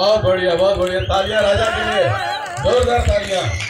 बहुत बढ़िया बहुत बढ़िया। तालियाँ राजा के लिए। जोरदार तालियाँ।